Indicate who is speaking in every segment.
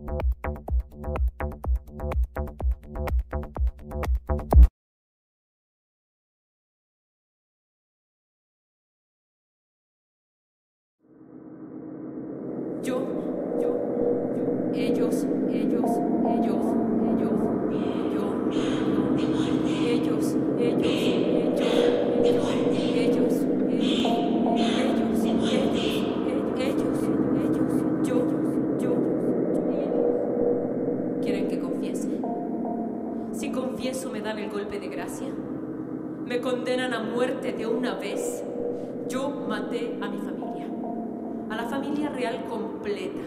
Speaker 1: Yo, yo, yo, ellos, ellos, el golpe de gracia. Me condenan a muerte de una vez. Yo maté a mi familia. A la familia real completa.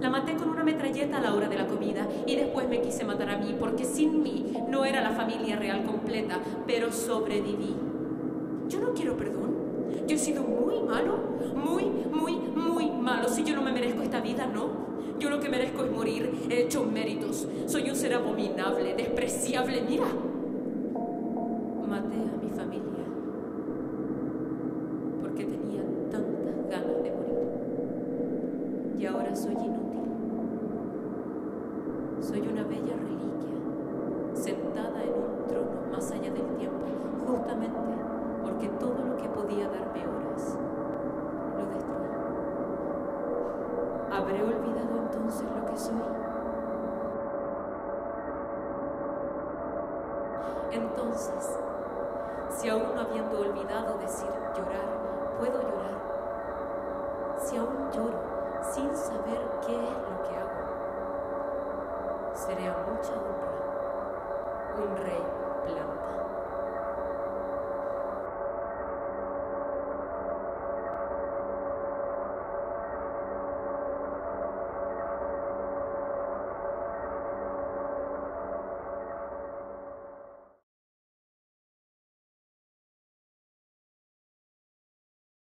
Speaker 1: La maté con una metralleta a la hora de la comida y después me quise matar a mí porque sin mí no era la familia real completa, pero sobreviví. Yo no quiero perdón. Yo he sido muy malo, muy, muy, muy malo. Si yo no me merezco esta vida, no. Yo lo que merezco es morir. He hecho méritos. Soy un ser abominable, despreciable. Mira. Maté a mi familia porque tenía tantas ganas de morir. Y ahora soy inútil. Soy una bella reliquia, sentada en un trono más allá del tiempo, justamente porque todo lo que podía darme horas lo destruí. ¿Habré olvidado entonces lo que soy. Entonces, si aún no habiendo olvidado decir llorar, puedo llorar. Si aún lloro sin saber qué es lo que hago, seré a mucha honra un rey plano.